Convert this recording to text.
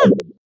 Huh.